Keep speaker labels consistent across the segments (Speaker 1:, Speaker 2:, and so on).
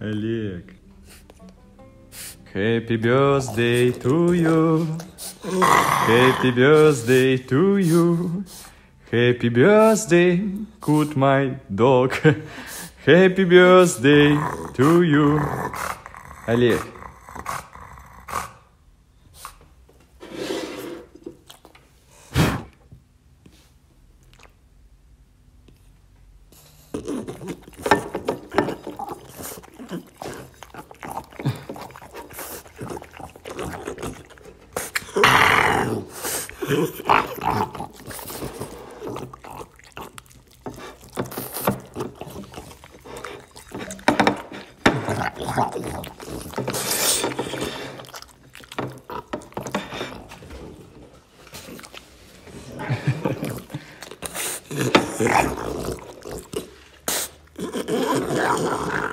Speaker 1: Олег. Happy birthday to you. Happy birthday to you. Happy birthday, good my dog. Happy birthday to you. Олег. Yeah.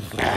Speaker 1: Yeah.